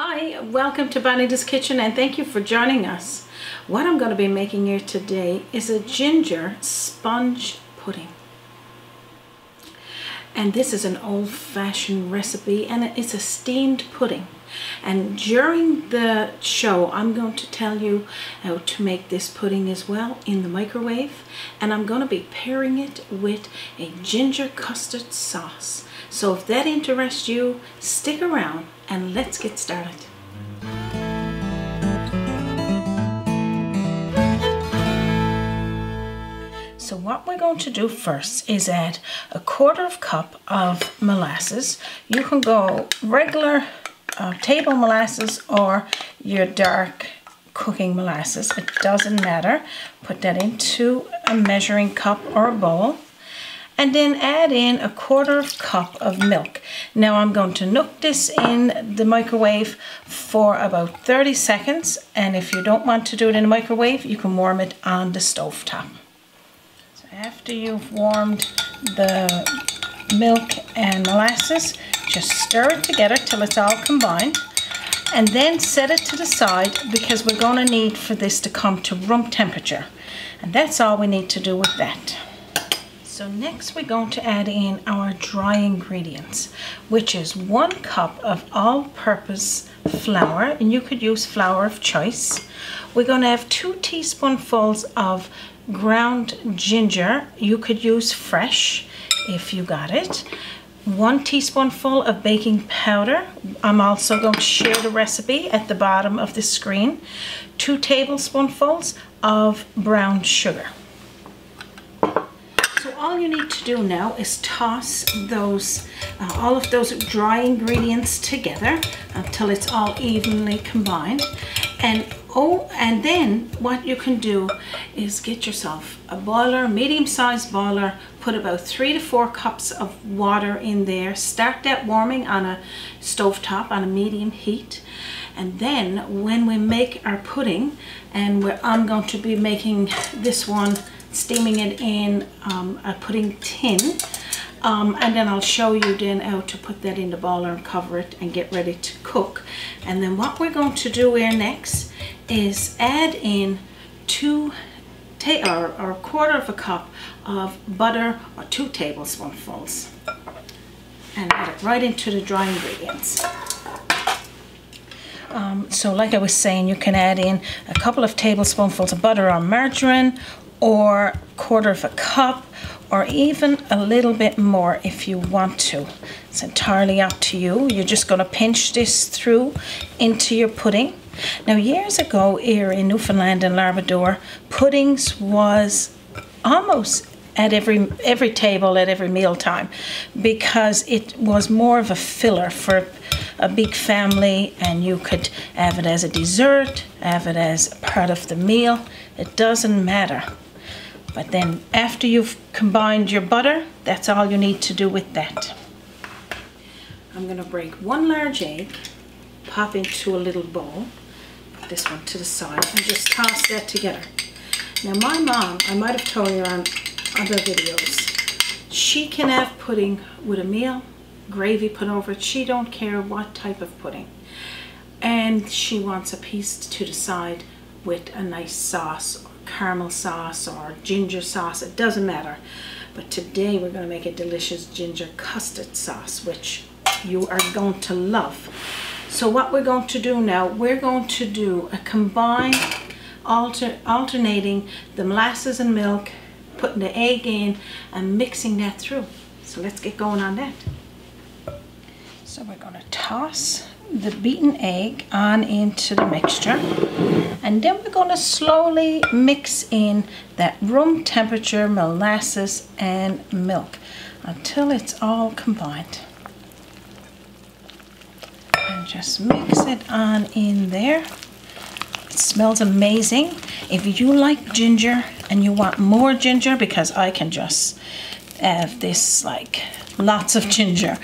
Hi, welcome to Bonita's Kitchen and thank you for joining us. What I'm going to be making here today is a ginger sponge pudding. And this is an old-fashioned recipe and it's a steamed pudding. And during the show, I'm going to tell you how to make this pudding as well in the microwave. And I'm going to be pairing it with a ginger custard sauce. So if that interests you, stick around and let's get started. So what we're going to do first is add a quarter of cup of molasses. You can go regular uh, table molasses or your dark cooking molasses. It doesn't matter. Put that into a measuring cup or a bowl and then add in a quarter cup of milk. Now I'm going to nook this in the microwave for about 30 seconds and if you don't want to do it in the microwave you can warm it on the stove top. So after you've warmed the milk and molasses just stir it together till it's all combined and then set it to the side because we're going to need for this to come to room temperature and that's all we need to do with that. So next we're going to add in our dry ingredients, which is one cup of all-purpose flour, and you could use flour of choice. We're going to have two teaspoonfuls of ground ginger. You could use fresh if you got it. One teaspoonful of baking powder. I'm also going to share the recipe at the bottom of the screen. Two tablespoonfuls of brown sugar all you need to do now is toss those, uh, all of those dry ingredients together until it's all evenly combined. And oh, and then what you can do is get yourself a boiler, medium-sized boiler, put about three to four cups of water in there. Start that warming on a stove top on a medium heat. And then when we make our pudding, and I'm going to be making this one steaming it in um, a pudding tin. Um, and then I'll show you then how to put that in the boiler and cover it and get ready to cook. And then what we're going to do here next is add in two or, or a quarter of a cup of butter or two tablespoonfuls and add it right into the dry ingredients. Um, so like I was saying, you can add in a couple of tablespoonfuls of butter or margarine or quarter of a cup or even a little bit more if you want to. It's entirely up to you. You're just going to pinch this through into your pudding. Now years ago here in Newfoundland and Labrador, puddings was almost at every every table at every meal time because it was more of a filler for a big family and you could have it as a dessert, have it as part of the meal. It doesn't matter. But then after you've combined your butter, that's all you need to do with that. I'm to break one large egg, pop into a little bowl, put this one to the side, and just toss that together. Now my mom, I might have told you on other videos, she can have pudding with a meal, gravy put over it. She don't care what type of pudding. And she wants a piece to the side with a nice sauce caramel sauce or ginger sauce, it doesn't matter. But today we're going to make a delicious ginger custard sauce, which you are going to love. So what we're going to do now, we're going to do a combined, alter, alternating the molasses and milk, putting the egg in and mixing that through. So let's get going on that. So we're going to toss the beaten egg on into the mixture. And then we're going to slowly mix in that room temperature molasses and milk until it's all combined. And just mix it on in there. It smells amazing. If you like ginger and you want more ginger because I can just have this like lots of ginger.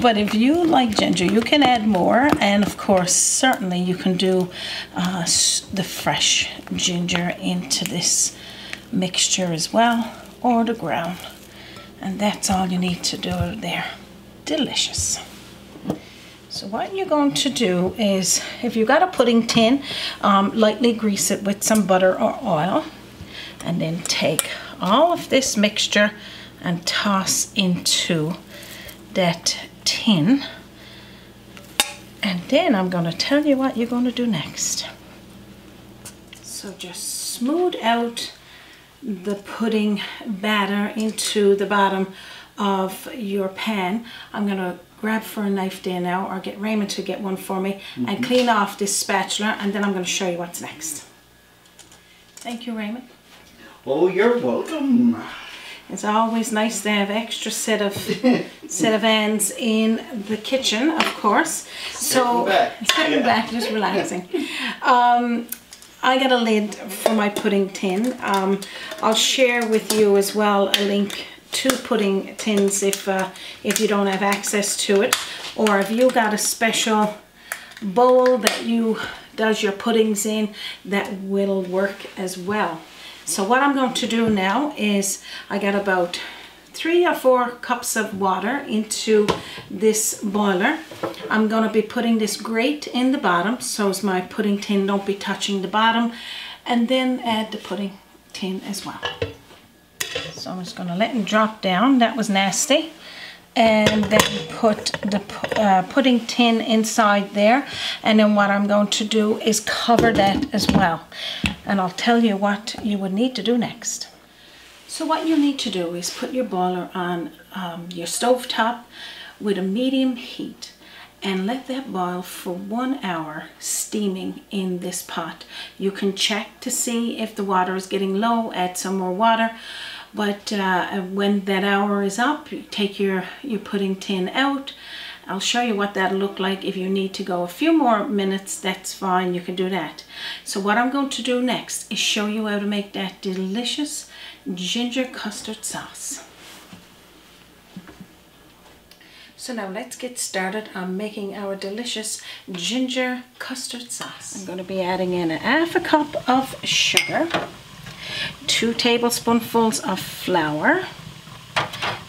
But if you like ginger, you can add more. And of course, certainly you can do uh, the fresh ginger into this mixture as well, or the ground. And that's all you need to do there. Delicious. So what you're going to do is, if you've got a pudding tin, um, lightly grease it with some butter or oil. And then take all of this mixture and toss into that tin. And then I'm going to tell you what you're going to do next. So just smooth out the pudding batter into the bottom of your pan. I'm going to grab for a knife there now or get Raymond to get one for me mm -hmm. and mm-hmm. clean off this spatula and then I'm going to show you what's next. Thank you Raymond. Oh, you're welcome. It's always nice to have extra set of set of hands in the kitchen, of course. So back. stepping yeah. back, just relaxing. Um, I got a lid for my pudding tin. Um, I'll share with you as well a link to pudding tins if uh, if you don't have access to it, or if you got a special bowl that you does your puddings in, that will work as well. So what I'm going to do now is I got about three or four cups of water into this boiler. I'm going to be putting this grate in the bottom so as my pudding tin don't be touching the bottom and then add the pudding tin as well. So I'm just going to let it drop down. That was nasty and then put the uh, pudding tin inside there and then what I'm going to do is cover that as well and I'll tell you what you would need to do next. So what you need to do is put your boiler on um, your stove top with a medium heat and let that boil for one hour steaming in this pot. You can check to see if the water is getting low, add some more water but uh, when that hour is up, you take your, your pudding tin out. I'll show you what that'll look like. If you need to go a few more minutes, that's fine, you can do that. So what I'm going to do next is show you how to make that delicious ginger custard sauce. So now let's get started on making our delicious ginger custard sauce. I'm going to be adding in a half a cup of sugar two tablespoonfuls of flour,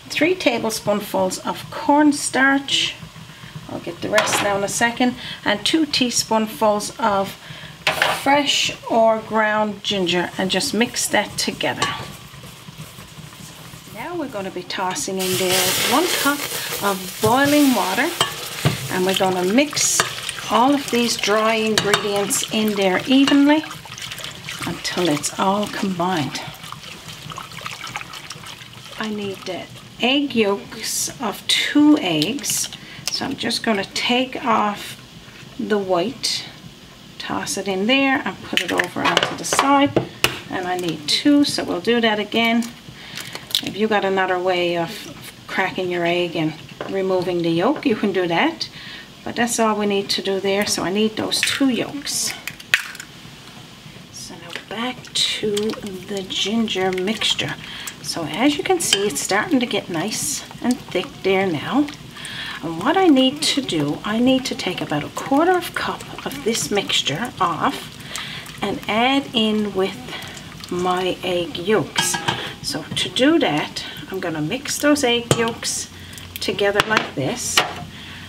three tablespoonfuls of cornstarch, I'll get the rest now in a second, and two teaspoonfuls of fresh or ground ginger and just mix that together. Now we're going to be tossing in there one cup of boiling water and we're going to mix all of these dry ingredients in there evenly until it's all combined. I need the egg yolks of two eggs. So I'm just going to take off the white, toss it in there and put it over onto the side. And I need two, so we'll do that again. If you got another way of cracking your egg and removing the yolk, you can do that. But that's all we need to do there. So I need those two yolks So now back to the ginger mixture. So as you can see, it's starting to get nice and thick there now. And what I need to do, I need to take about a quarter of cup of this mixture off and add in with my egg yolks. So to do that, I'm going to mix those egg yolks together like this.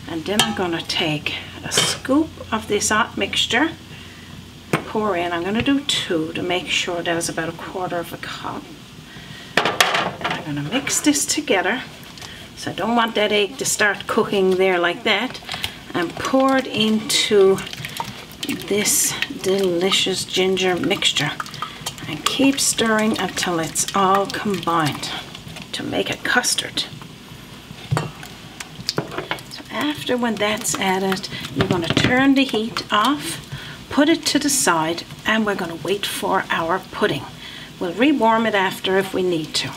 And then I'm going to take a scoop of this hot mixture pour in. I'm going to do two to make sure that is about a quarter of a cup. And I'm going to mix this together. So I don't want that egg to start cooking there like that. And pour it into this delicious ginger mixture. And keep stirring until it's all combined to make a custard. So after when that's added, you're going to turn the heat off put it to the side and we're going to wait for our pudding. We'll rewarm it after if we need to.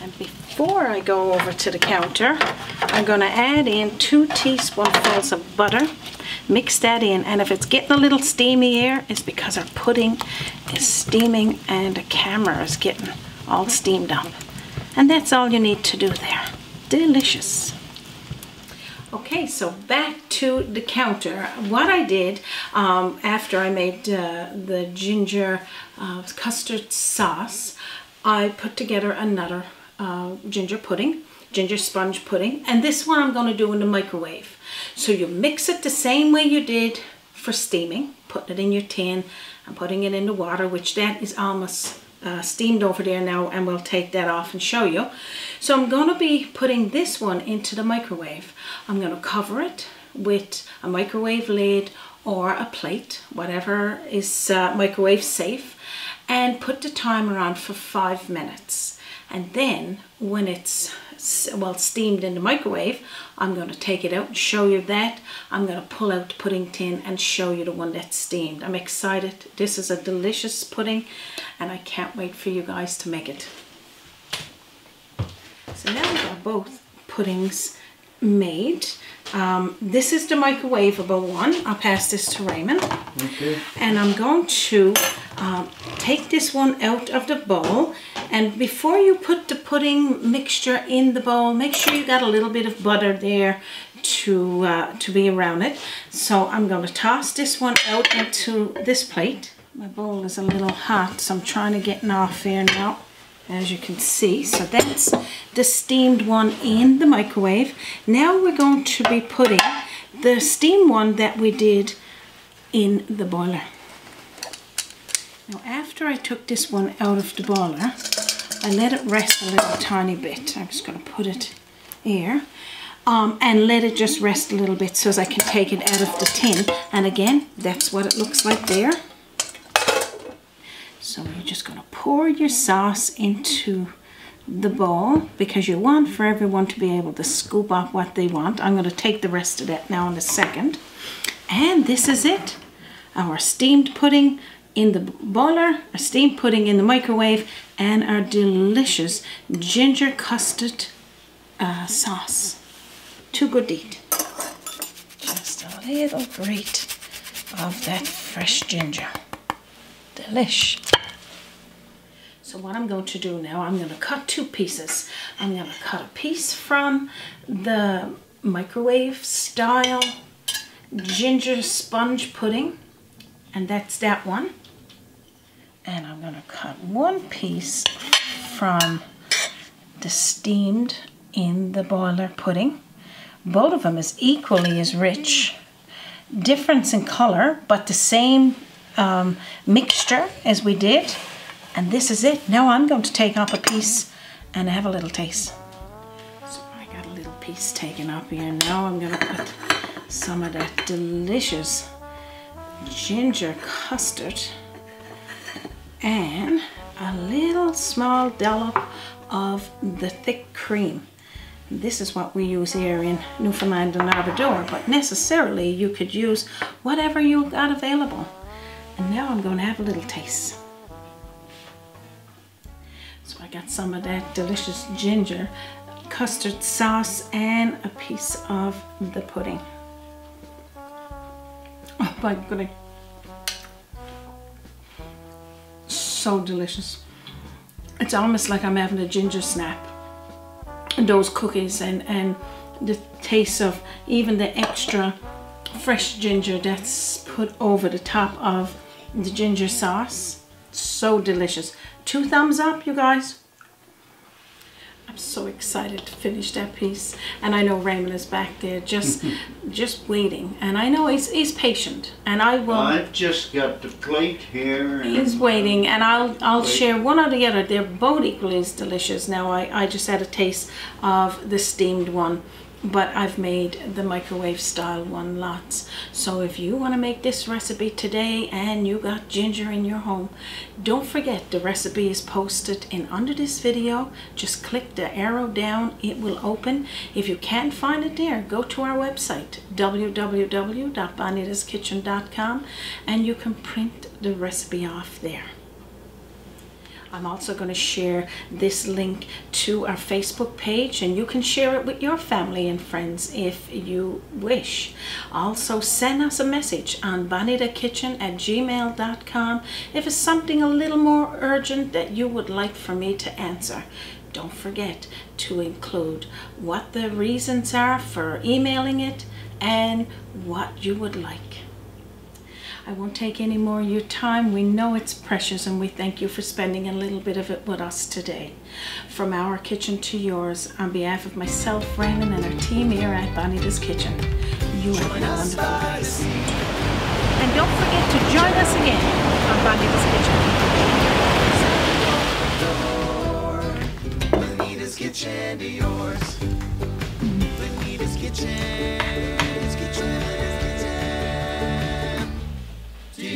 And before I go over to the counter, I'm going to add in two teaspoonfuls of butter. Mix that in and if it's getting a little steamy here, it's because our pudding is steaming and the camera is getting all steamed up. And that's all you need to do there. Delicious. Okay, so back to the counter. What I did um, after I made uh, the ginger uh, custard sauce, I put together another uh, ginger pudding, ginger sponge pudding, and this one I'm going to do in the microwave. So you mix it the same way you did for steaming, putting it in your tin and putting it in the water, which that is almost uh, steamed over there now and we'll take that off and show you. So I'm going to be putting this one into the microwave. I'm going to cover it with a microwave lid or a plate, whatever is uh, microwave safe, and put the timer on for five minutes. And then when it's well steamed in the microwave, I'm going to take it out and show you that. I'm going to pull out the pudding tin and show you the one that's steamed. I'm excited. This is a delicious pudding and I can't wait for you guys to make it. So now we've got both puddings made. Um, this is the microwavable one. I'll pass this to Raymond. Okay. And I'm going to um, take this one out of the bowl. And before you put the pudding mixture in the bowl, make sure you got a little bit of butter there to, uh, to be around it. So I'm going to toss this one out into this plate. My bowl is a little hot, so I'm trying to get it off here now as you can see. So that's the steamed one in the microwave. Now we're going to be putting the steam one that we did in the boiler. Now after I took this one out of the boiler, I let it rest a little tiny bit. I'm just going to put it here. Um, and let it just rest a little bit so as I can take it out of the tin. And again, that's what it looks like there. So you're just going to pour your sauce into the bowl because you want for everyone to be able to scoop up what they want. I'm going to take the rest of that now in a second. And this is it. Our steamed pudding in the boiler, our steamed pudding in the microwave, and our delicious ginger custard uh, sauce. Too good to eat. Just a little grate of that fresh ginger. Delish. So what I'm going to do now, I'm going to cut two pieces. I'm going to cut a piece from the microwave style ginger sponge pudding. And that's that one. And I'm to cut one piece from the steamed in the boiler pudding. Both of them is equally as rich. Difference in color, but the same um, mixture as we did. And this is it. Now I'm going to take up a piece and have a little taste. So I got a little piece taken up here. Now I'm to put some of that delicious ginger custard and a little small dollop of the thick cream. This is what we use here in Newfoundland and Labrador, but necessarily you could use whatever you got available. And now I'm going to have a little taste. So I got some of that delicious ginger custard sauce and a piece of the pudding. Oh my goodness. So delicious. It's almost like I'm having a ginger snap. And those cookies and, and the taste of even the extra fresh ginger that's put over the top of the ginger sauce. So delicious. Two thumbs up, you guys. I'm so excited to finish that piece. And I know Raymond is back there just just waiting. And I know he's, he's patient. And I will... I've just got the plate here. and- He's waiting, and I'll I'll share one or the other. They're both equally as delicious. Now I, I just had a taste of the steamed one, but I've made the microwave style one lots. So if you want to make this recipe today and you got ginger in your home, don't forget the recipe is posted in under this video. Just click the arrow down, it will open. If you can't find it there, go to our website www.bonitaskitchen.com and you can print the recipe off there. I'm also going to share this link to our Facebook page and you can share it with your family and friends if you wish. Also send us a message on bonitakitchen at gmail.com if it's something a little more urgent that you would like for me to answer. Don't forget to include what the reasons are for emailing it and what you would like. I won't take any more of your time. We know it's precious and we thank you for spending a little bit of it with us today. From our kitchen to yours, on behalf of myself, Raymond, and our team here at Bonita's Kitchen, you join are a wonderful place. And don't forget to join us again on Bonita's Kitchen. Kitchen to yours. Bonita's Kitchen.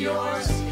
yours.